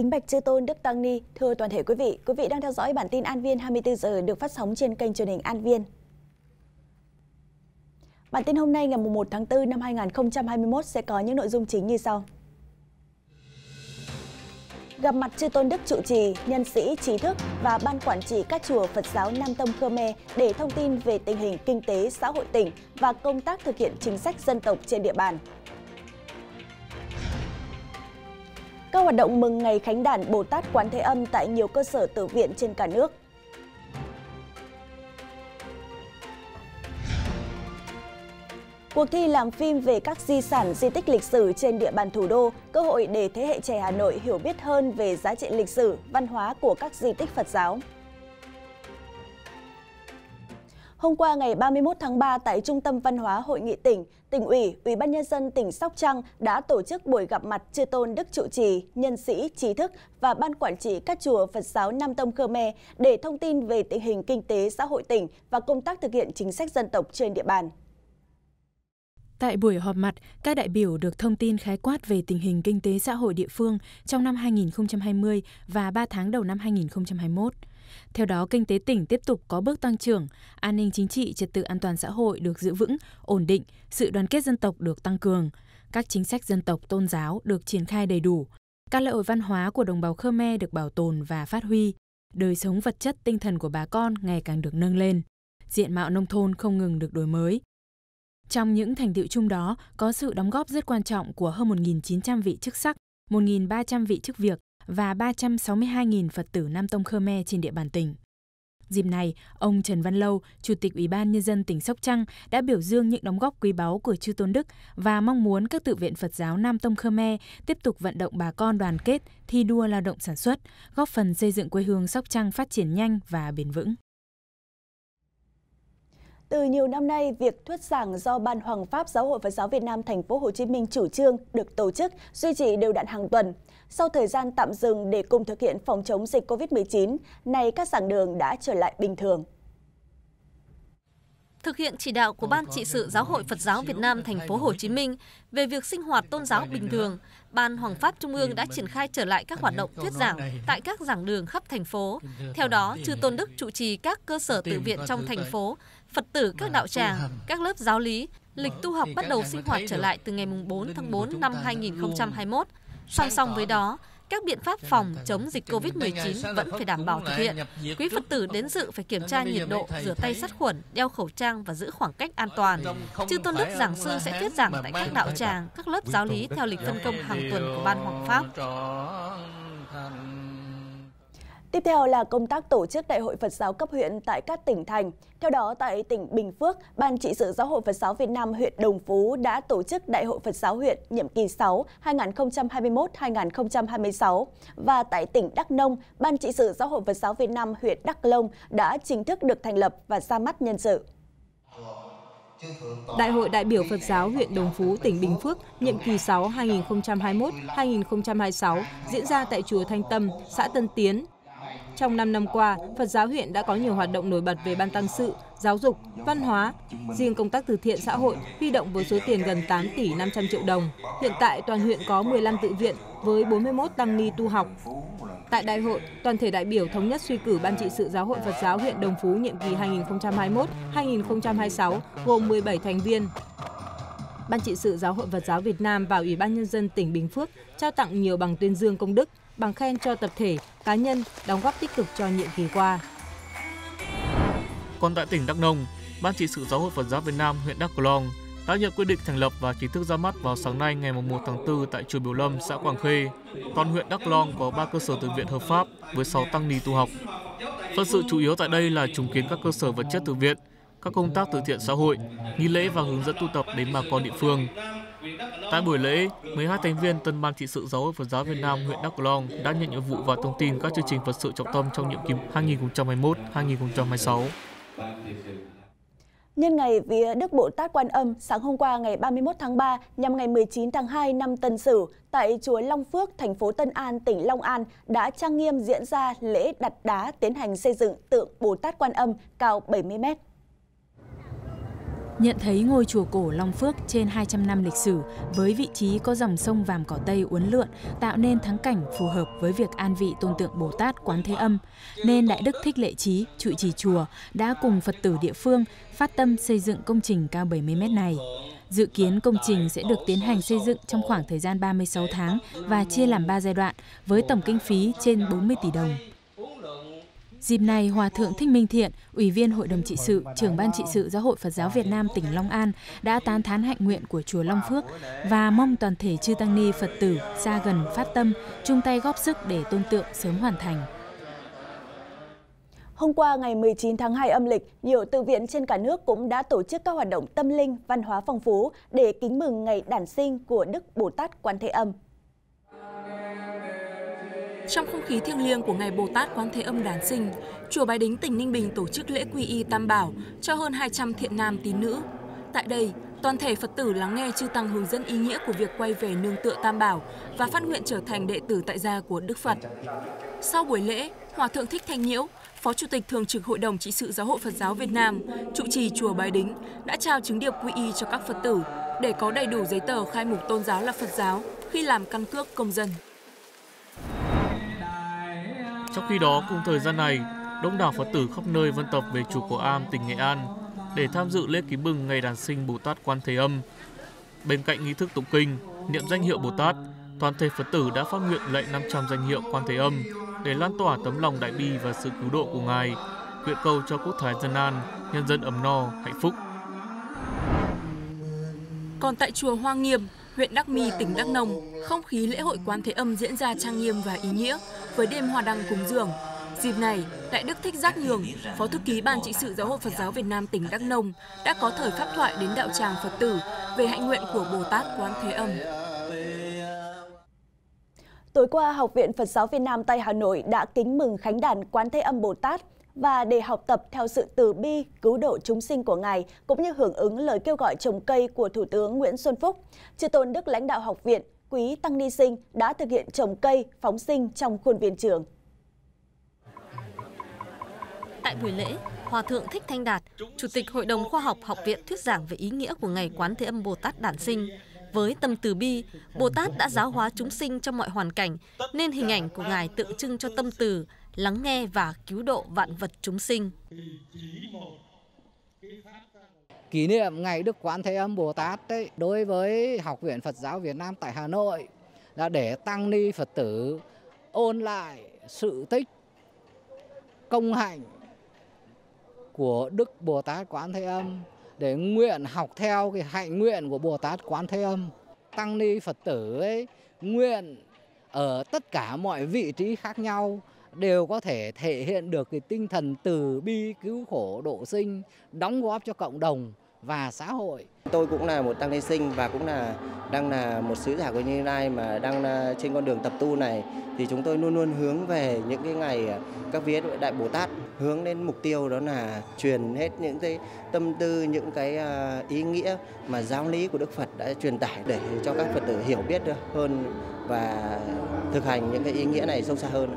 Kính bạch chư tôn Đức Tăng Ni, thưa toàn thể quý vị, quý vị đang theo dõi bản tin An Viên 24 giờ được phát sóng trên kênh truyền hình An Viên. Bản tin hôm nay ngày 1 tháng 4 năm 2021 sẽ có những nội dung chính như sau. Gặp mặt chư tôn Đức trụ trì, nhân sĩ, trí thức và ban quản trị các chùa Phật giáo Nam Tông Khmer để thông tin về tình hình kinh tế xã hội tỉnh và công tác thực hiện chính sách dân tộc trên địa bàn. Các hoạt động mừng ngày Khánh đản Bồ Tát Quán Thế Âm tại nhiều cơ sở tử viện trên cả nước. Cuộc thi làm phim về các di sản di tích lịch sử trên địa bàn thủ đô, cơ hội để thế hệ trẻ Hà Nội hiểu biết hơn về giá trị lịch sử, văn hóa của các di tích Phật giáo. Hôm qua ngày 31 tháng 3 tại Trung tâm Văn hóa Hội nghị tỉnh, tỉnh ủy, Ủy ban nhân dân tỉnh Sóc Trăng đã tổ chức buổi gặp mặt chư tôn đức trụ trì, nhân sĩ, trí thức và ban quản trị các chùa Phật giáo Nam Tông Khmer để thông tin về tình hình kinh tế xã hội tỉnh và công tác thực hiện chính sách dân tộc trên địa bàn. Tại buổi họp mặt, các đại biểu được thông tin khái quát về tình hình kinh tế xã hội địa phương trong năm 2020 và 3 tháng đầu năm 2021. Theo đó, kinh tế tỉnh tiếp tục có bước tăng trưởng, an ninh chính trị, trật tự an toàn xã hội được giữ vững, ổn định, sự đoàn kết dân tộc được tăng cường, các chính sách dân tộc tôn giáo được triển khai đầy đủ, các lễ hội văn hóa của đồng bào Khmer được bảo tồn và phát huy, đời sống vật chất tinh thần của bà con ngày càng được nâng lên, diện mạo nông thôn không ngừng được đổi mới. Trong những thành tựu chung đó có sự đóng góp rất quan trọng của hơn 1.900 vị chức sắc, 1.300 vị chức việc, và 362.000 Phật tử Nam Tông Khmer trên địa bàn tỉnh. Dịp này, ông Trần Văn Lâu, Chủ tịch Ủy ban Nhân dân tỉnh Sóc Trăng đã biểu dương những đóng góp quý báu của Chư Tôn Đức và mong muốn các tự viện Phật giáo Nam Tông Khmer tiếp tục vận động bà con đoàn kết, thi đua lao động sản xuất, góp phần xây dựng quê hương Sóc Trăng phát triển nhanh và bền vững. Từ nhiều năm nay, việc thuyết giảng do Ban Hoàng Pháp Giáo hội Phật giáo Việt Nam thành phố Hồ Chí Minh chủ trương được tổ chức duy trì đều đặn hàng tuần. Sau thời gian tạm dừng để cùng thực hiện phòng chống dịch COVID-19, nay các giảng đường đã trở lại bình thường. Thực hiện chỉ đạo của Ban trị sự Giáo hội Phật giáo Việt Nam thành phố Hồ Chí Minh về việc sinh hoạt tôn giáo bình thường, Ban Hoàng pháp Trung ương đã triển khai trở lại các hoạt động thuyết giảng tại các giảng đường khắp thành phố. Theo đó, chư Tôn Đức trụ trì các cơ sở tự viện trong thành phố, Phật tử các đạo tràng, các lớp giáo lý, lịch tu học bắt đầu sinh hoạt trở lại từ ngày 4 tháng 4 năm 2021. Song song với đó, các biện pháp phòng chống dịch COVID-19 vẫn phải đảm bảo thực hiện. Quý Phật tử đến dự phải kiểm tra nhiệt độ, rửa tay sát khuẩn, đeo khẩu trang và giữ khoảng cách an toàn. Chư Tôn Đức Giảng Sư sẽ thuyết giảng tại các đạo tràng, các lớp giáo lý theo lịch phân công hàng tuần của Ban Hoàng Pháp. Tiếp theo là công tác tổ chức Đại hội Phật giáo cấp huyện tại các tỉnh thành. Theo đó, tại tỉnh Bình Phước, Ban trị sự Giáo hội Phật giáo Việt Nam huyện Đồng Phú đã tổ chức Đại hội Phật giáo huyện nhiệm kỳ 6 2021-2026. Và tại tỉnh Đắk Nông, Ban trị sự Giáo hội Phật giáo Việt Nam huyện Đắk Lông đã chính thức được thành lập và ra mắt nhân sự. Đại hội đại biểu Phật giáo huyện Đồng Phú, tỉnh Bình Phước, nhiệm kỳ 6 2021-2026 diễn ra tại chùa Thanh Tâm, xã Tân Tiến, trong 5 năm qua, Phật giáo huyện đã có nhiều hoạt động nổi bật về ban tăng sự, giáo dục, văn hóa. Riêng công tác từ thiện xã hội huy động với số tiền gần 8 tỷ 500 triệu đồng. Hiện tại toàn huyện có 15 tự viện với 41 tăng ni tu học. Tại đại hội, toàn thể đại biểu thống nhất suy cử Ban trị sự Giáo hội Phật giáo huyện Đồng Phú nhiệm kỳ 2021-2026 gồm 17 thành viên. Ban trị sự Giáo hội Phật giáo Việt Nam và Ủy ban Nhân dân tỉnh Bình Phước trao tặng nhiều bằng tuyên dương công đức, bằng khen cho tập thể, cá nhân đóng góp tích cực cho nhiệm kỳ qua. Còn tại tỉnh Đắk Nông, Ban trị sự Giáo hội Phật giáo Việt Nam huyện Đắk Long đã nhận quyết định thành lập và chính thức ra mắt vào sáng nay ngày 1 tháng 4 tại chùa Biểu Lâm, xã Quảng Khê. Toàn huyện Đắk Long có 3 cơ sở từ viện hợp pháp với 6 tăng ni tu học. Phật sự chủ yếu tại đây là trùng kiến các cơ sở vật chất từ viện, các công tác từ thiện xã hội, nghi lễ và hướng dẫn tu tập đến bà con địa phương. Tại buổi lễ, 12 thành viên Tân ban trị sự Giáo hội Phật giáo Việt Nam huyện Đắk Long đã nhận nhiệm vụ và thông tin các chương trình Phật sự trọng tâm trong nhiệm kỳ 2021-2026. Nhân ngày vía Đức Bồ Tát Quan Âm, sáng hôm qua ngày 31 tháng 3 nhằm ngày 19 tháng 2 năm Tân Sửu, tại chùa Long Phước, thành phố Tân An, tỉnh Long An đã trang nghiêm diễn ra lễ đặt đá tiến hành xây dựng tượng Bồ Tát Quan Âm cao 70 mét. Nhận thấy ngôi chùa cổ Long Phước trên 200 năm lịch sử với vị trí có dòng sông Vàm Cỏ Tây uốn lượn tạo nên thắng cảnh phù hợp với việc an vị tôn tượng Bồ Tát Quán Thế Âm, nên Đại Đức Thích Lệ Trí, trụ trì chùa đã cùng Phật tử địa phương phát tâm xây dựng công trình cao 70 mét này. Dự kiến công trình sẽ được tiến hành xây dựng trong khoảng thời gian 36 tháng và chia làm 3 giai đoạn với tổng kinh phí trên 40 tỷ đồng. Dịp này, Hòa Thượng Thích Minh Thiện, Ủy viên Hội đồng trị sự, trưởng ban trị sự Giáo hội Phật giáo Việt Nam tỉnh Long An đã tán thán hạnh nguyện của Chùa Long Phước và mong toàn thể chư Tăng Ni Phật tử xa gần phát tâm, chung tay góp sức để tôn tượng sớm hoàn thành. Hôm qua ngày 19 tháng 2 âm lịch, nhiều tự viện trên cả nước cũng đã tổ chức các hoạt động tâm linh, văn hóa phong phú để kính mừng ngày đản sinh của Đức Bồ Tát Quán Thế Âm. Trong không khí thiêng liêng của ngày Bồ Tát Quán Thế Âm đản sinh, chùa Bái Đính tỉnh Ninh Bình tổ chức lễ quy y Tam Bảo cho hơn 200 thiện nam tín nữ. Tại đây, toàn thể Phật tử lắng nghe chư tăng hướng dẫn ý nghĩa của việc quay về nương tựa Tam Bảo và phát nguyện trở thành đệ tử tại gia của Đức Phật. Sau buổi lễ, Hòa thượng Thích Thanh Nhiễu, Phó Chủ tịch Thường trực Hội đồng Trị sự Giáo hội Phật giáo Việt Nam, trụ trì chùa Bái Đính đã trao chứng điệp quy y cho các Phật tử để có đầy đủ giấy tờ khai mục tôn giáo là Phật giáo khi làm căn cước công dân. Trong khi đó, cùng thời gian này, đông đảo Phật tử khắp nơi vân tập về chùa Cổ Am, tỉnh Nghệ An để tham dự lễ kính mừng ngày đàn sinh Bồ Tát Quan Thế Âm. Bên cạnh nghi thức tụng kinh, niệm danh hiệu Bồ Tát, toàn thể Phật tử đã phát nguyện lệnh 500 danh hiệu Quan Thế Âm để lan tỏa tấm lòng đại bi và sự cứu độ của Ngài, nguyện cầu cho quốc thái dân an, nhân dân ấm no, hạnh phúc. Còn tại chùa Hoa Nghiêm, huyện Đắc Mi, tỉnh Đắk Nông, không khí lễ hội Quán Thế Âm diễn ra trang nghiêm và ý nghĩa với đêm hòa đăng cúng dường. Dịp này, Đại Đức Thích Giác Nhường, Phó Thư ký Ban trị sự Giáo hội Phật giáo Việt Nam tỉnh Đắk Nông đã có thời pháp thoại đến đạo tràng Phật tử về hạnh nguyện của Bồ Tát Quán Thế Âm. Tối qua, Học viện Phật giáo Việt Nam tại Hà Nội đã kính mừng Khánh đàn Quán Thế Âm Bồ Tát và để học tập theo sự từ bi, cứu độ chúng sinh của Ngài, cũng như hưởng ứng lời kêu gọi trồng cây của Thủ tướng Nguyễn Xuân Phúc. Chư tôn Đức lãnh đạo học viện, quý Tăng Ni Sinh đã thực hiện trồng cây, phóng sinh trong khuôn viên trường. Tại buổi lễ, Hòa Thượng Thích Thanh Đạt, Chủ tịch Hội đồng Khoa học Học viện thuyết giảng về ý nghĩa của Ngày Quán Thế Âm Bồ Tát Đản Sinh. Với tâm từ bi, Bồ Tát đã giáo hóa chúng sinh trong mọi hoàn cảnh, nên hình ảnh của Ngài tượng trưng cho tâm từ, lắng nghe và cứu độ vạn vật chúng sinh. Kỷ niệm Ngày Đức Quán Thế Âm Bồ Tát đấy, đối với Học viện Phật giáo Việt Nam tại Hà Nội là để tăng ni Phật tử ôn lại sự tích công hạnh của Đức Bồ Tát Quán Thế Âm để nguyện học theo cái hạnh nguyện của Bồ Tát Quán Thế Âm. Tăng ni Phật tử ấy nguyện ở tất cả mọi vị trí khác nhau đều có thể thể hiện được cái tinh thần từ bi cứu khổ độ sinh, đóng góp cho cộng đồng và xã hội. Tôi cũng là một tăng ni sinh và cũng là đang là một sứ giả của Như Lai mà đang trên con đường tập tu này thì chúng tôi luôn luôn hướng về những cái ngày các vía đại Bồ Tát hướng đến mục tiêu đó là truyền hết những cái tâm tư những cái à, ý nghĩa mà giáo lý của Đức Phật đã truyền tải để cho các Phật tử hiểu biết hơn và thực hành những cái ý nghĩa này sâu xa hơn.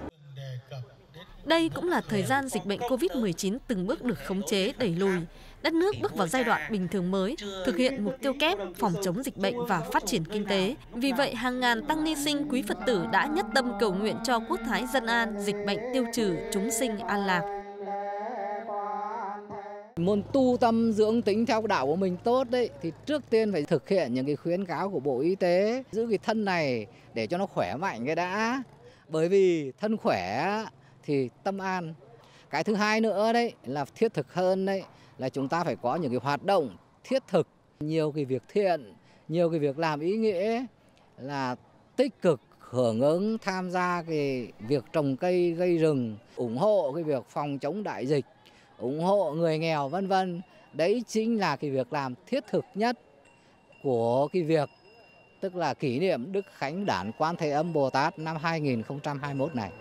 Đây cũng là thời gian dịch bệnh COVID-19 từng bước được khống chế đẩy lùi. Đất nước bước vào giai đoạn bình thường mới, thực hiện mục tiêu kép phòng chống dịch bệnh và phát triển kinh tế. Vì vậy, hàng ngàn tăng ni sinh quý Phật tử đã nhất tâm cầu nguyện cho quốc thái dân an, dịch bệnh tiêu trừ, chúng sinh an lạc. Muốn tu tâm dưỡng tính theo đạo của mình tốt đấy thì trước tiên phải thực hiện những cái khuyến cáo của Bộ Y tế, giữ cái thân này để cho nó khỏe mạnh cái đã. Bởi vì thân khỏe thì tâm an. Cái thứ hai nữa đấy là thiết thực hơn đấy là chúng ta phải có những cái hoạt động thiết thực, nhiều cái việc thiện, nhiều cái việc làm ý nghĩa là tích cực hưởng ứng tham gia cái việc trồng cây gây rừng, ủng hộ cái việc phòng chống đại dịch, ủng hộ người nghèo vân vân. Đấy chính là cái việc làm thiết thực nhất của cái việc tức là kỷ niệm Đức Khánh Đản Quan Thế Âm Bồ Tát năm 2021 này.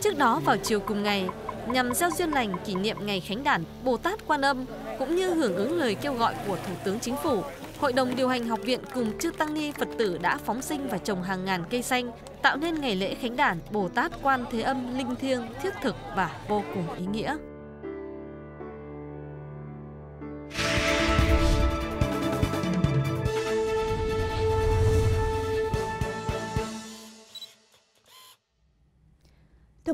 Trước đó vào chiều cùng ngày, nhằm gieo duyên lành kỷ niệm ngày Khánh Đản Bồ Tát Quan Âm cũng như hưởng ứng lời kêu gọi của Thủ tướng Chính phủ, Hội đồng điều hành học viện cùng chư tăng ni Phật tử đã phóng sinh và trồng hàng ngàn cây xanh, tạo nên ngày lễ Khánh Đản Bồ Tát Quan Thế Âm linh thiêng, thiết thực và vô cùng ý nghĩa.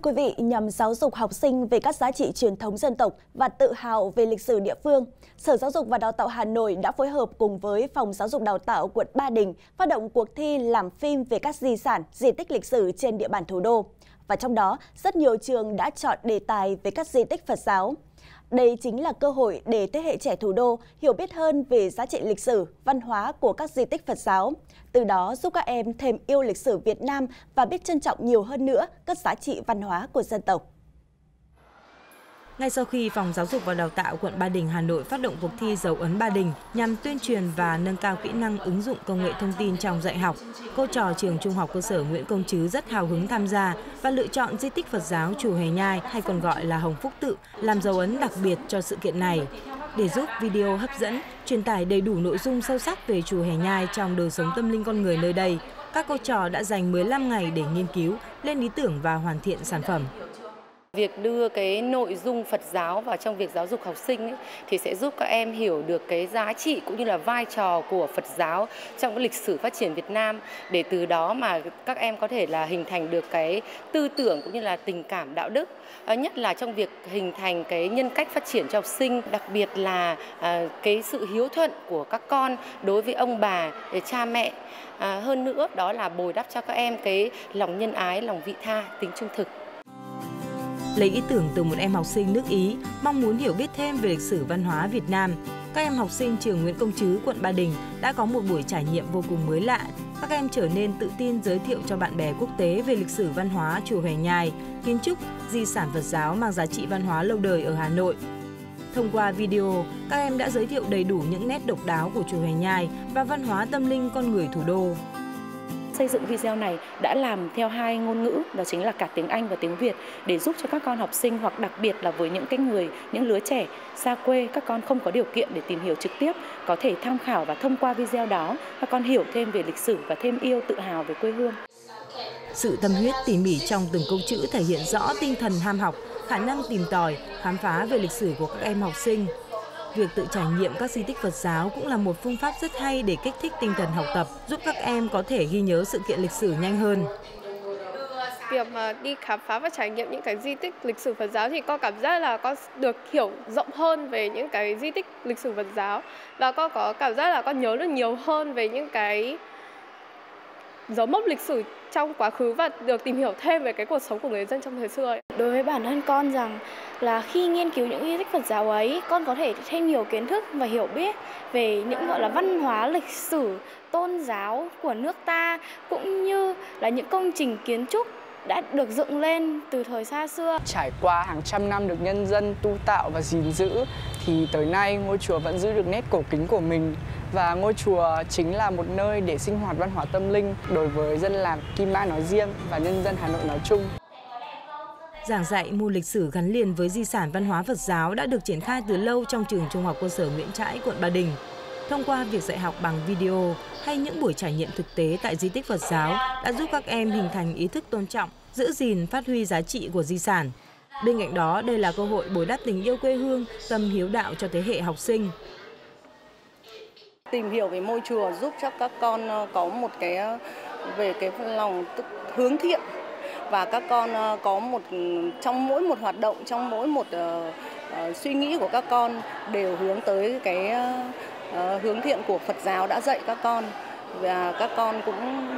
Thưa quý vị, nhằm giáo dục học sinh về các giá trị truyền thống dân tộc và tự hào về lịch sử địa phương, Sở Giáo dục và Đào tạo Hà Nội đã phối hợp cùng với Phòng Giáo dục Đào tạo quận Ba Đình phát động cuộc thi làm phim về các di sản, di tích lịch sử trên địa bàn thủ đô. Và trong đó, rất nhiều trường đã chọn đề tài về các di tích Phật giáo. Đây chính là cơ hội để thế hệ trẻ thủ đô hiểu biết hơn về giá trị lịch sử, văn hóa của các di tích Phật giáo. Từ đó giúp các em thêm yêu lịch sử Việt Nam và biết trân trọng nhiều hơn nữa các giá trị văn hóa của dân tộc. Ngay sau khi Phòng Giáo dục và Đào tạo quận Ba Đình Hà Nội phát động cuộc thi dấu ấn Ba Đình nhằm tuyên truyền và nâng cao kỹ năng ứng dụng công nghệ thông tin trong dạy học, cô trò trường Trung học cơ sở Nguyễn Công Trứ rất hào hứng tham gia và lựa chọn di tích Phật giáo Chùa Hề Nhai hay còn gọi là Hồng Phúc Tự làm dấu ấn đặc biệt cho sự kiện này. Để giúp video hấp dẫn, truyền tải đầy đủ nội dung sâu sắc về Chùa Hề Nhai trong đời sống tâm linh con người nơi đây, các cô trò đã dành 15 ngày để nghiên cứu, lên ý tưởng và hoàn thiện sản phẩm. Việc đưa cái nội dung Phật giáo vào trong việc giáo dục học sinh ấy, thì sẽ giúp các em hiểu được cái giá trị cũng như là vai trò của Phật giáo trong cái lịch sử phát triển Việt Nam. Để từ đó mà các em có thể là hình thành được cái tư tưởng cũng như là tình cảm đạo đức. Ờ, nhất là trong việc hình thành cái nhân cách phát triển cho học sinh đặc biệt là à, cái sự hiếu thuận của các con đối với ông bà ờ, cha mẹ. À, hơn nữa đó là bồi đắp cho các em cái lòng nhân ái lòng vị tha tính trung thực lấy ý tưởng từ một em học sinh nước Ý mong muốn hiểu biết thêm về lịch sử văn hóa Việt Nam. Các em học sinh trường Nguyễn Công Trứ, quận Ba Đình đã có một buổi trải nghiệm vô cùng mới lạ. Các em trở nên tự tin giới thiệu cho bạn bè quốc tế về lịch sử văn hóa chùa Hòe Nhai, kiến trúc, di sản Phật giáo mang giá trị văn hóa lâu đời ở Hà Nội. Thông qua video, các em đã giới thiệu đầy đủ những nét độc đáo của chùa Hòe Nhai và văn hóa tâm linh con người thủ đô xây dựng video này đã làm theo hai ngôn ngữ đó chính là cả tiếng Anh và tiếng Việt để giúp cho các con học sinh hoặc đặc biệt là với những cái người những lứa trẻ xa quê các con không có điều kiện để tìm hiểu trực tiếp có thể tham khảo và thông qua video đó các con hiểu thêm về lịch sử và thêm yêu tự hào về quê hương. Sự tâm huyết tỉ mỉ trong từng câu chữ thể hiện rõ tinh thần ham học, khả năng tìm tòi, khám phá về lịch sử của các em học sinh. Việc tự trải nghiệm các di tích Phật giáo cũng là một phương pháp rất hay để kích thích tinh thần học tập, giúp các em có thể ghi nhớ sự kiện lịch sử nhanh hơn việc mà đi khám phá và trải nghiệm những cái di tích lịch sử Phật giáo thì con cảm giác là con được hiểu rộng hơn về những cái di tích lịch sử Phật giáo và con có cảm giác là con nhớ được nhiều hơn về những cái dấu mốc lịch sử trong quá khứ và được tìm hiểu thêm về cái cuộc sống của người dân trong thời xưa. Ấy. Đối với bản thân con rằng là khi nghiên cứu những di tích Phật giáo ấy, con có thể thêm nhiều kiến thức và hiểu biết về những gọi là văn hóa lịch sử tôn giáo của nước ta cũng như là những công trình kiến trúc đã được dựng lên từ thời xa xưa. Trải qua hàng trăm năm được nhân dân tu tạo và gìn giữ thì tới nay ngôi chùa vẫn giữ được nét cổ kính của mình và ngôi chùa chính là một nơi để sinh hoạt văn hóa tâm linh đối với dân làng Kim Mã nói riêng và nhân dân Hà Nội nói chung. Giảng dạy môn lịch sử gắn liền với di sản văn hóa Phật giáo đã được triển khai từ lâu trong trường Trung học cơ sở Nguyễn Trãi, quận Ba Đình. Thông qua việc dạy học bằng video hay những buổi trải nghiệm thực tế tại di tích Phật giáo đã giúp các em hình thành ý thức tôn trọng, giữ gìn, phát huy giá trị của di sản. Bên cạnh đó, đây là cơ hội bồi đắp tình yêu quê hương, tâm hiếu đạo cho thế hệ học sinh tìm hiểu về môi chùa giúp cho các con ờ, có một cái ờ, về cái lòng hướng thiện và các con ờ, có một trong mỗi một hoạt động trong mỗi một uh, suy nghĩ của các con đều hướng tới cái uh, hướng thiện của Phật giáo đã dạy các con và các con cũng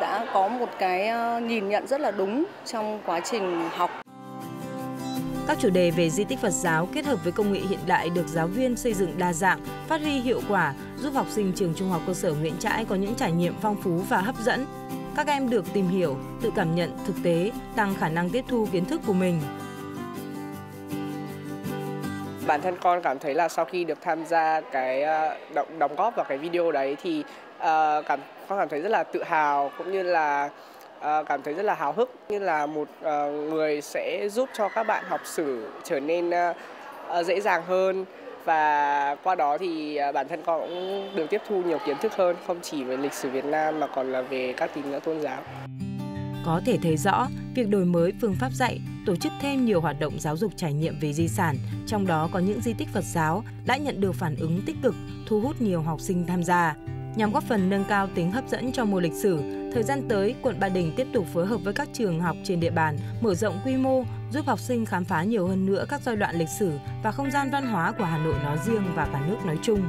đã có một cái nhìn nhận rất là đúng trong quá trình học các chủ đề về di tích Phật giáo kết hợp với công nghệ hiện đại được giáo viên xây dựng đa dạng, phát huy hiệu quả, giúp học sinh trường Trung học cơ sở Nguyễn Trãi có những trải nghiệm phong phú và hấp dẫn. Các em được tìm hiểu, tự cảm nhận thực tế, tăng khả năng tiếp thu kiến thức của mình. Bản thân con cảm thấy là sau khi được tham gia cái ờ, đóng, đóng góp vào cái video đấy thì uh, cảm con cảm thấy rất là tự hào cũng như là uh, cảm thấy rất là hào hức như là một uh, người sẽ giúp cho các bạn học sử trở nên uh, dễ dàng hơn và qua đó thì à, bản thân con cũng được tiếp thu nhiều kiến thức hơn không chỉ về lịch sử Việt Nam mà còn là về các tín ngưỡng tôn giáo. Có thể thấy rõ, việc đổi mới phương pháp dạy, tổ chức thêm nhiều hoạt động giáo dục trải nghiệm về di sản, trong đó có những di tích Phật giáo đã nhận được phản ứng tích cực, thu hút nhiều học sinh tham gia. Nhằm góp phần nâng cao tính hấp dẫn cho môn lịch sử, thời gian tới, quận Ba Đình tiếp tục phối hợp với các trường học trên địa bàn, mở rộng quy mô, giúp học sinh khám phá nhiều hơn nữa các giai đoạn lịch sử và không gian văn hóa của Hà Nội nói riêng và cả nước nói chung.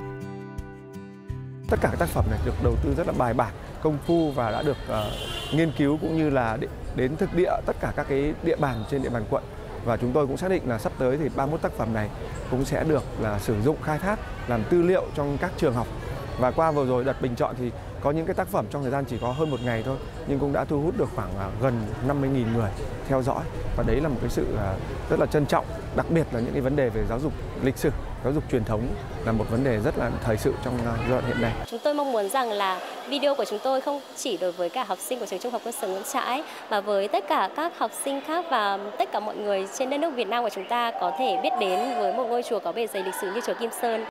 Tất cả các tác phẩm này được đầu tư rất là bài bản, công phu và đã được uh, nghiên cứu cũng như là đến thực địa tất cả các cái địa bàn trên địa bàn quận. Và chúng tôi cũng xác định là sắp tới thì 31 tác phẩm này cũng sẽ được là sử dụng khai thác làm tư liệu trong các trường học và qua vừa rồi đợt bình chọn thì có những cái tác phẩm trong thời gian chỉ có hơn một ngày thôi, nhưng cũng đã thu hút được khoảng à, gần 50.000 người theo dõi và đấy là một cái sự à, rất là trân trọng, đặc biệt là những cái vấn đề về giáo dục lịch sử, giáo dục truyền thống là một vấn đề rất là thời sự trong à, giai đoạn hiện nay. Chúng tôi mong muốn rằng là video của chúng tôi không chỉ đối với cả học sinh của trường trung học cơ sở Nguyễn Trãi, mà với tất cả các học sinh khác và tất cả mọi người trên đất nước Việt Nam của chúng ta có thể biết đến với một ngôi chùa có bề dày lịch sử như chùa Kim Sơn.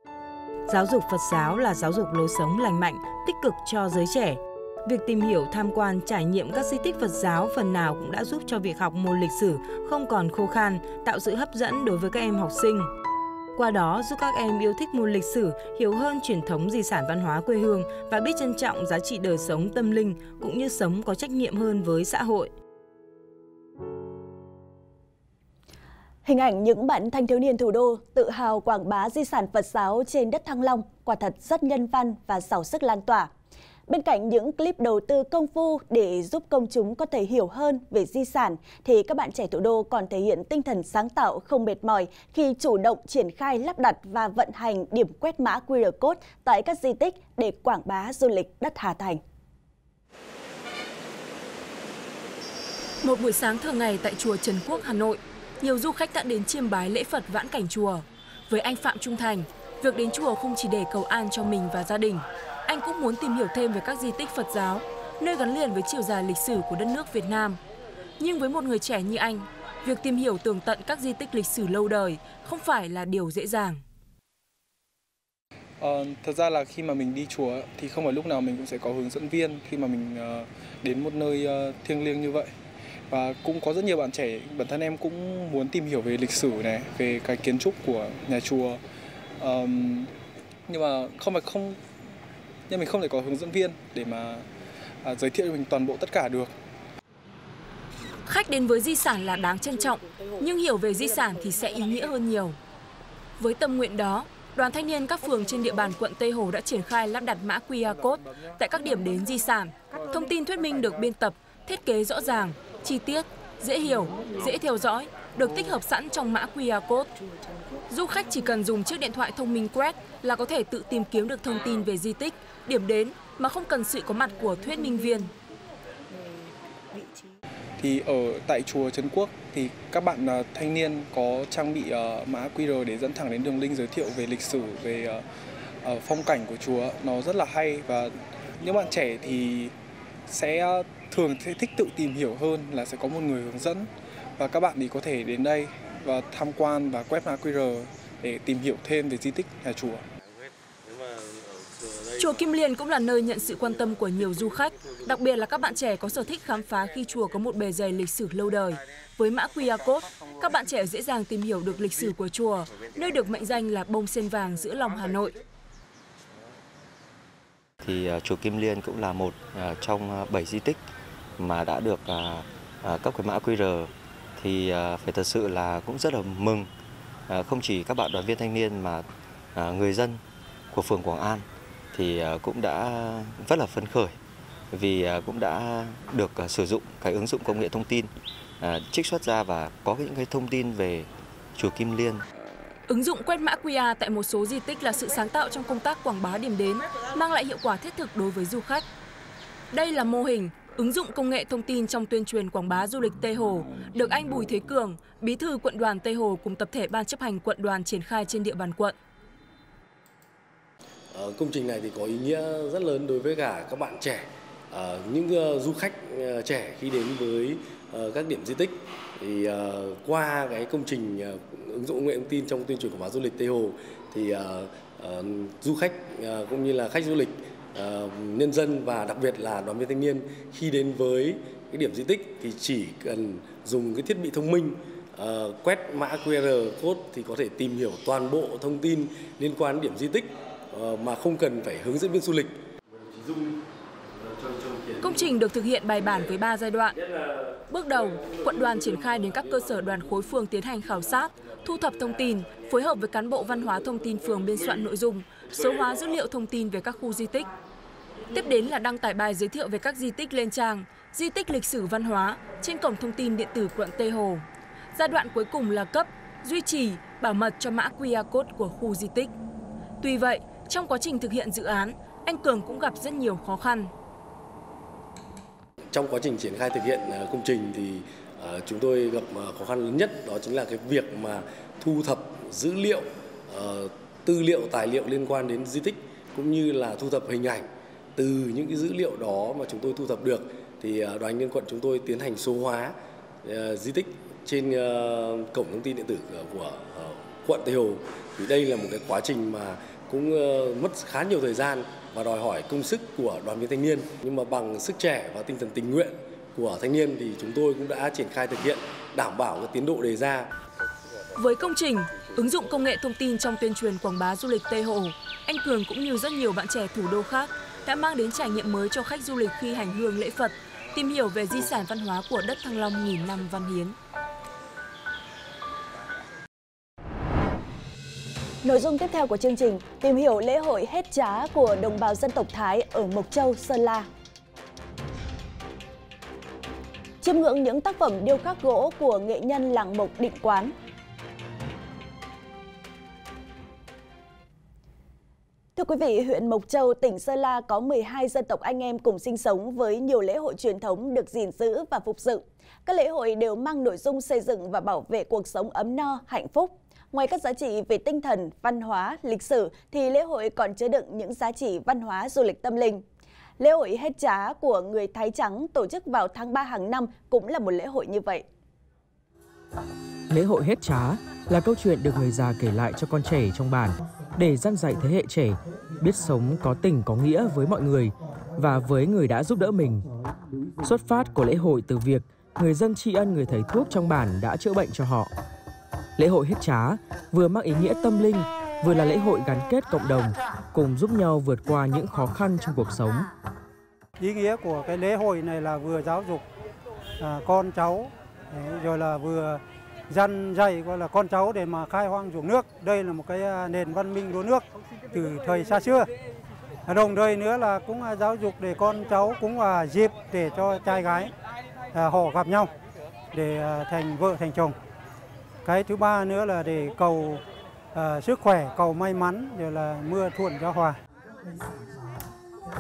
Giáo dục Phật giáo là giáo dục lối sống lành mạnh, tích cực cho giới trẻ. Việc tìm hiểu, tham quan, trải nghiệm các di tích Phật giáo phần nào cũng đã giúp cho việc học môn lịch sử không còn khô khan, tạo sự hấp dẫn đối với các em học sinh. Qua đó giúp các em yêu thích môn lịch sử, hiểu hơn truyền thống di sản văn hóa quê hương và biết trân trọng giá trị đời sống tâm linh cũng như sống có trách nhiệm hơn với xã hội. Hình ảnh những bạn thanh thiếu niên thủ đô tự hào quảng bá di sản Phật giáo trên đất Thăng Long quả thật rất nhân văn và giàu sức lan tỏa. Bên cạnh những clip đầu tư công phu để giúp công chúng có thể hiểu hơn về di sản, thì các bạn trẻ thủ đô còn thể hiện tinh thần sáng tạo không mệt mỏi khi chủ động triển khai lắp đặt và vận hành điểm quét mã QR code tại các di tích để quảng bá du lịch đất Hà Thành. Một buổi sáng thường ngày tại chùa Trần Quốc, Hà Nội, nhiều du khách đã đến chiêm bái lễ Phật vãn cảnh chùa. Với anh Phạm Trung Thành, việc đến chùa không chỉ để cầu an cho mình và gia đình, anh cũng muốn tìm hiểu thêm về các di tích Phật giáo, nơi gắn liền với chiều dài lịch sử của đất nước Việt Nam. Nhưng với một người trẻ như anh, việc tìm hiểu tường tận các di tích lịch sử lâu đời không phải là điều dễ dàng. Ờ, thật ra là khi mà mình đi chùa thì không phải lúc nào mình cũng sẽ có hướng dẫn viên khi mà mình uh, đến một nơi uh, thiêng liêng như vậy và cũng có rất nhiều bạn trẻ bản thân em cũng muốn tìm hiểu về lịch sử này về cái kiến trúc của nhà chùa. Um, nhưng mà không phải không nhưng mình không thể có hướng dẫn viên để mà à, giới thiệu cho mình toàn bộ tất cả được. Khách đến với di sản là đáng trân trọng nhưng hiểu về di sản thì sẽ ý nghĩa hơn nhiều. Với tâm nguyện đó đoàn thanh niên các phường trên địa bàn quận Tây Hồ đã triển khai lắp đặt mã QR code tại các điểm đến di sản. Thông tin thuyết minh được biên tập, thiết kế rõ ràng, chi tiết, dễ hiểu, dễ theo dõi, được tích hợp sẵn trong mã QR code. Du khách chỉ cần dùng chiếc điện thoại thông minh quét là có thể tự tìm kiếm được thông tin về di tích, điểm đến mà không cần sự có mặt của thuyết minh viên. Thì ở tại chùa Trấn Quốc thì các bạn uh, thanh niên có trang bị uh, mã QR để dẫn thẳng đến đường link giới thiệu về lịch sử, về uh, uh, phong cảnh của chùa. Nó rất là hay và những bạn trẻ thì sẽ thường sẽ thích tự tìm hiểu hơn là sẽ có một người hướng dẫn và các bạn thì có thể đến đây và tham quan và quét mã QR để tìm hiểu thêm về di tích nhà chùa. Chùa Kim Liên cũng là nơi nhận sự quan tâm của nhiều du khách, đặc biệt là các bạn trẻ có sở thích khám phá khi chùa có một bề dày lịch sử lâu đời. Với mã QR code, các bạn trẻ dễ dàng tìm hiểu được lịch sử của chùa, nơi được mệnh danh là bông sen vàng giữa lòng Hà Nội thì uh, chùa Kim Liên cũng là một uh, trong uh, 7 di tích mà đã được à, à, cấp cái mã QR thì à, phải thật sự là cũng rất là mừng không chỉ các bạn đoàn viên thanh niên mà người dân của phường Quảng An thì cũng đã rất là phấn khởi vì cũng đã được sử dụng cái ứng dụng công nghệ thông tin trích xuất ra và có những cái thông tin về chùa Kim Liên Ứng dụng quét mã QR tại một số di tích là sự sáng tạo trong công tác quảng bá điểm đến, mang lại hiệu quả thiết thực đối với du khách. Đây là mô hình ứng dụng công nghệ thông tin trong tuyên truyền quảng bá du lịch Tây Hồ, được anh Bùi Thế Cường, bí thư quận đoàn Tây Hồ cùng tập thể ban chấp hành quận đoàn triển khai trên địa bàn quận. Ờ, công trình này thì có ý nghĩa rất lớn đối với cả các bạn trẻ, ờ, những ờ, du khách ờ, trẻ khi đến với ờ, các điểm di tích thì qua cái công trình ứng dụng công nghệ thông tin trong tuyên truyền quảng bá du lịch Tây Hồ thì du khách cũng như là khách du lịch uh, nhân dân và đặc biệt là đoàn viên thanh niên khi đến với cái điểm di tích thì chỉ cần dùng cái thiết bị thông minh uh, quét mã QR code thì có thể tìm hiểu toàn bộ thông tin liên quan đến điểm di tích uh, mà không cần phải hướng dẫn viên du lịch. Công trình được thực hiện bài bản với 3 giai đoạn. Bước đầu, quận đoàn triển khai đến các cơ sở đoàn khối phường tiến hành khảo sát, thu thập thông tin, phối hợp với cán bộ văn hóa thông tin phường biên soạn nội dung, số hóa dữ liệu thông tin về các khu di tích. Tiếp đến là đăng tải bài giới thiệu về các di tích lên trang, di tích lịch sử văn hóa trên cổng thông tin điện tử quận Tây Hồ. Giai đoạn cuối cùng là cấp, duy trì, bảo mật cho mã QR code của khu di tích. Tuy vậy, trong quá trình thực hiện dự án, anh Cường cũng gặp rất nhiều khó khăn. Trong quá trình triển khai thực hiện ờ, công trình thì ờ, chúng tôi gặp ờ, khó khăn lớn nhất đó chính là cái việc mà thu thập dữ liệu, tư liệu, tài liệu liên quan đến di tích cũng như là thu thập hình ảnh từ những cái dữ liệu đó mà chúng tôi thu thập được thì à, đoàn nhân quận chúng tôi tiến hành số hóa à, di tích trên à, cổng thông tin điện tử của quận Tây Hồ thì đây là một cái quá trình mà cũng mất khá nhiều thời gian và đòi hỏi công sức của đoàn viên thanh niên nhưng mà bằng sức trẻ và tinh thần tình nguyện của thanh niên thì chúng tôi cũng đã triển khai thực hiện đảm bảo cái tiến độ đề ra. Với công trình ứng dụng công nghệ thông tin trong tuyên truyền quảng bá du lịch Tây Hồ, anh Cường cũng như rất nhiều bạn trẻ thủ đô khác đã mang đến trải nghiệm mới cho khách du lịch khi hành hương lễ Phật, tìm hiểu về di sản văn hóa của đất Thăng Long nghìn năm văn hiến. Nội dung tiếp theo của chương trình tìm hiểu lễ hội hết trá của đồng bào dân tộc Thái ở Mộc Châu, Sơn La. Chiêm ngưỡng những tác phẩm điêu khắc gỗ của nghệ nhân làng Mộc Định Quán. Thưa quý vị, huyện Mộc Châu, tỉnh Sơn La có 12 dân tộc anh em cùng sinh sống với nhiều lễ hội truyền thống được gìn giữ và phục dựng. Các lễ hội đều mang nội dung xây dựng và bảo vệ cuộc sống ấm no, hạnh phúc. Ngoài các giá trị về tinh thần, văn hóa, lịch sử thì lễ hội còn chứa đựng những giá trị văn hóa du lịch tâm linh. Lễ hội hết trá của người Thái Trắng tổ chức vào tháng 3 hàng năm cũng là một lễ hội như vậy. Lễ hội hết trá là câu chuyện được người già kể lại cho con trẻ trong bản để dân dạy thế hệ trẻ biết sống có tình có nghĩa với mọi người và với người đã giúp đỡ mình. Xuất phát của lễ hội từ việc người dân tri ân người thầy thuốc trong bản đã chữa bệnh cho họ. Lễ hội hết trá vừa mang ý nghĩa tâm linh, vừa là lễ hội gắn kết cộng đồng, cùng giúp nhau vượt qua những khó khăn trong cuộc sống. Ý nghĩa của cái lễ hội này là vừa giáo dục à, con cháu, rồi là vừa dân dạy gọi là con cháu để mà khai hoang ruộng nước. Đây là một cái à, nền văn minh lúa nước từ thời xa xưa. À, đồng thời nữa là cũng à, giáo dục để con cháu cũng là dịp để cho trai gái họ gặp nhau để thành vợ thành chồng cái thứ ba nữa là để cầu uh, sức khỏe cầu may mắn rồi là mưa thuận gió hòa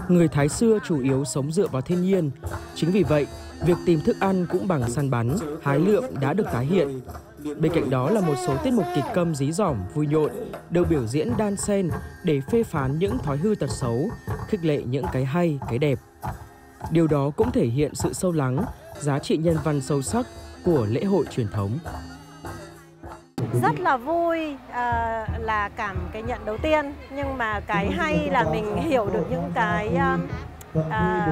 Người Thái xưa chủ yếu sống dựa vào thiên nhiên. Chính vì vậy, việc tìm thức ăn cũng bằng săn bắn, hái lượm đã được tái hiện. Bên cạnh đó là một số tiết mục kịch câm dí dỏm, vui nhộn, được biểu diễn đan xen để phê phán những thói hư tật xấu, khích lệ những cái hay, cái đẹp. Điều đó cũng thể hiện sự sâu lắng, giá trị nhân văn sâu sắc của lễ hội truyền thống rất là vui uh, là cảm cái nhận đầu tiên nhưng mà cái hay là mình hiểu được những cái à, à,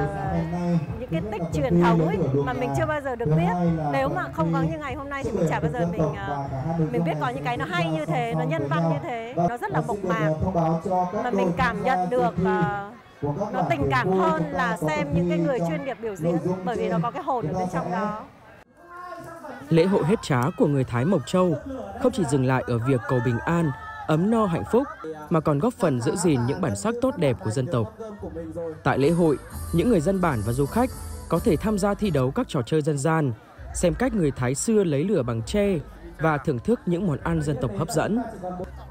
những cái tích truyền thống ấy mà mình chưa bao giờ được biết. nếu mà không có như ngày hôm nay thì mình chả bao giờ mình à, mình biết có những cái nó hay như thế nó nhân văn như thế nó rất là mộc mạc. mà mình cảm nhận được à, nó tình cảm hơn là xem những cái người chuyên nghiệp biểu diễn bởi vì nó có cái hồn ở bên trong đó. Lễ hội hết trá của người Thái Mộc Châu không chỉ dừng lại ở việc cầu bình an, ấm no hạnh phúc mà còn góp phần giữ gìn những bản sắc tốt đẹp của dân tộc. Tại lễ hội, những người dân bản và du khách có thể tham gia thi đấu các trò chơi dân gian, xem cách người Thái xưa lấy lửa bằng tre và thưởng thức những món ăn dân tộc hấp dẫn.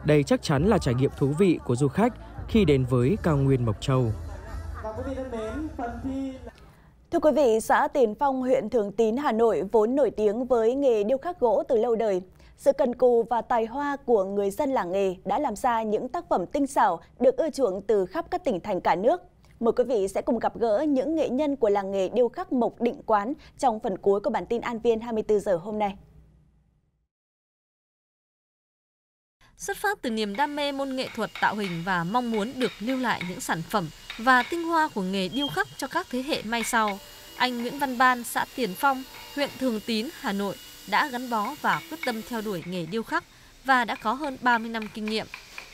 Đây chắc chắn là trải nghiệm thú vị của du khách khi đến với cao nguyên Mộc Châu. Thưa quý vị, xã Tiền Phong, huyện Thường Tín, Hà Nội vốn nổi tiếng với nghề điêu khắc gỗ từ lâu đời. Sự cần cù và tài hoa của người dân làng nghề đã làm ra những tác phẩm tinh xảo được ưa chuộng từ khắp các tỉnh thành cả nước. Mời quý vị sẽ cùng gặp gỡ những nghệ nhân của làng nghề điêu khắc Mộc Định Quán trong phần cuối của bản tin An Viên 24 giờ hôm nay. Xuất phát từ niềm đam mê môn nghệ thuật tạo hình và mong muốn được lưu lại những sản phẩm và tinh hoa của nghề điêu khắc cho các thế hệ mai sau, anh Nguyễn Văn Ban, xã Tiền Phong, huyện Thường Tín, Hà Nội đã gắn bó và quyết tâm theo đuổi nghề điêu khắc và đã có hơn 30 năm kinh nghiệm.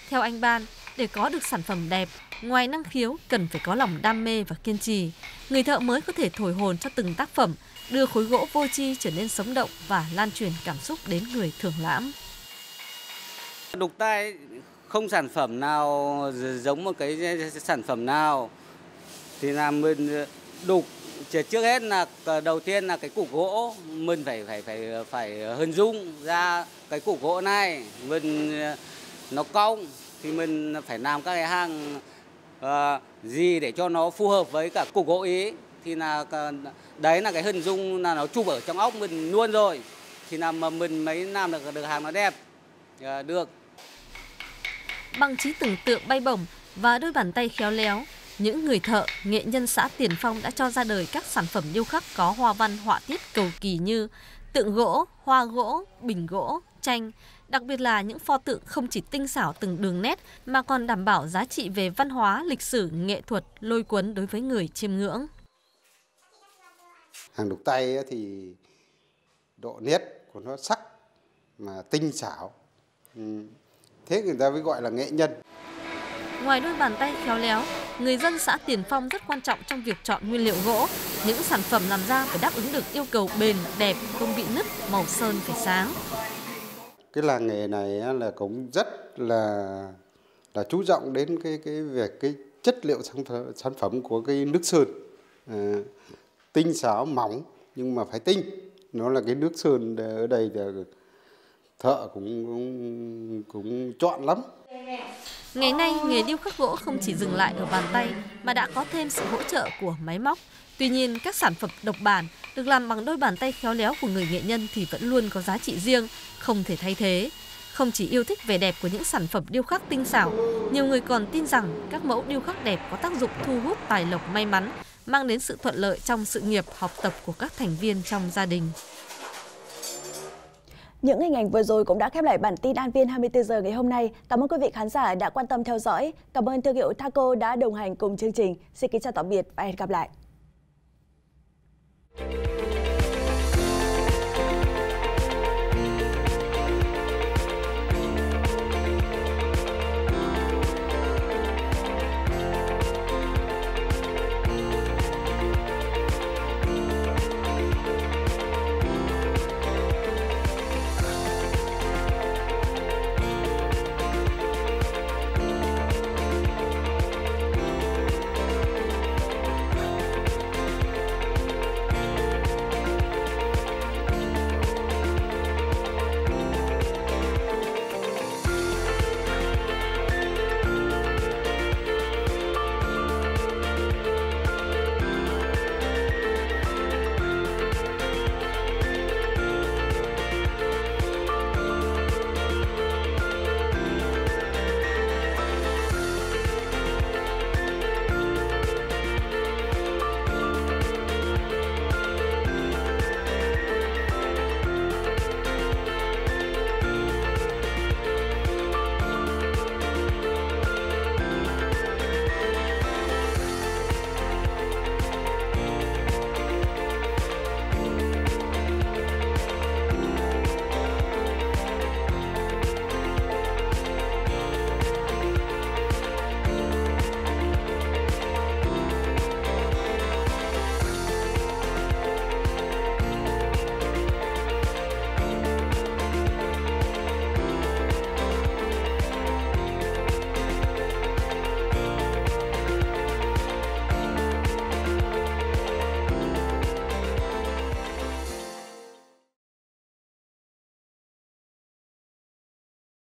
Theo anh Ban, để có được sản phẩm đẹp, ngoài năng khiếu cần phải có lòng đam mê và kiên trì. Người thợ mới có thể thổi hồn cho từng tác phẩm, đưa khối gỗ vô chi trở nên sống động và lan truyền cảm xúc đến người thưởng lãm. Đục tay không sản phẩm nào giống một cái sản phẩm nào thì là mình đục trước hết là đầu tiên là cái củ gỗ mình phải phải phải phải hình dung ra cái củ gỗ này. Mình nó cong thì mình phải làm các cái hàng uh, gì để cho nó phù hợp với cả củ gỗ ý. Thì là đấy là cái hình dung là nó chụp ở trong óc mình luôn rồi. Thì là mà mình mới làm được được hàng nó đẹp uh, được. Bằng trí tưởng tượng bay bổng và đôi bàn tay khéo léo những người thợ, nghệ nhân xã Tiền Phong đã cho ra đời các sản phẩm điêu khắc có hoa văn họa tiết cầu kỳ như tượng gỗ, hoa gỗ, bình gỗ, tranh. Đặc biệt là những pho tượng không chỉ tinh xảo từng đường nét mà còn đảm bảo giá trị về văn hóa, lịch sử, nghệ thuật lôi cuốn đối với người chiêm ngưỡng. Hàng đục tay thì độ nét của nó sắc mà tinh xảo. Ừ. Thế người ta mới gọi là nghệ nhân. Ngoài đôi bàn tay khéo léo, người dân xã Tiền Phong rất quan trọng trong việc chọn nguyên liệu gỗ. Những sản phẩm làm ra phải đáp ứng được yêu cầu bền, đẹp, không bị nứt, màu sơn phải sáng. Cái làng nghề này là cũng rất là là chú trọng đến cái cái việc cái chất liệu sản phẩm, sản phẩm của cái nước sơn à, tinh xảo mỏng nhưng mà phải tinh nó là cái nước sơn ở đây là thợ cũng cũng cũng chọn lắm Ngày nay, nghề điêu khắc gỗ không chỉ dừng lại ở bàn tay mà đã có thêm sự hỗ trợ của máy móc. Tuy nhiên, các sản phẩm độc bản được làm bằng đôi bàn tay khéo léo của người nghệ nhân thì vẫn luôn có giá trị riêng, không thể thay thế. Không chỉ yêu thích vẻ đẹp của những sản phẩm điêu khắc tinh xảo, nhiều người còn tin rằng các mẫu điêu khắc đẹp có tác dụng thu hút tài lộc may mắn, mang đến sự thuận lợi trong sự nghiệp học tập của các thành viên trong gia đình. Những hình ảnh vừa rồi cũng đã khép lại bản tin An Viên 24 giờ ngày hôm nay. Cảm ơn quý vị khán giả đã quan tâm theo dõi. Cảm ơn thương hiệu Taco đã đồng hành cùng chương trình. Xin kính chào tạm biệt và hẹn gặp lại.